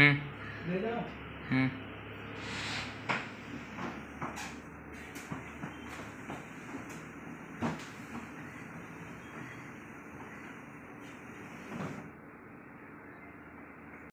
Hmm. Hmm.